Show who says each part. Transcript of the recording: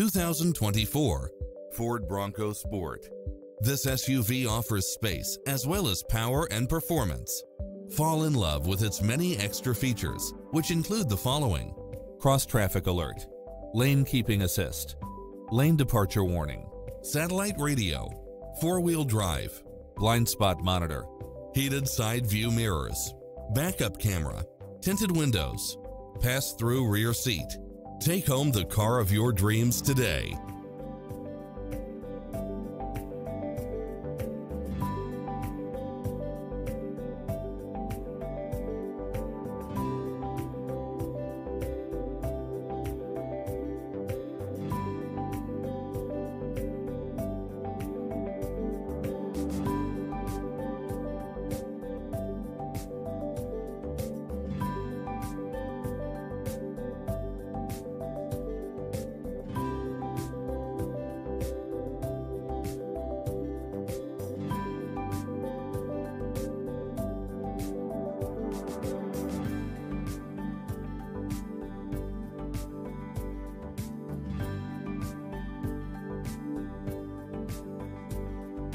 Speaker 1: 2024 Ford Bronco Sport. This SUV offers space as well as power and performance. Fall in love with its many extra features, which include the following. Cross traffic alert, lane keeping assist, lane departure warning, satellite radio, four-wheel drive, blind spot monitor, heated side view mirrors, backup camera, tinted windows, pass-through rear seat. Take home the car of your dreams today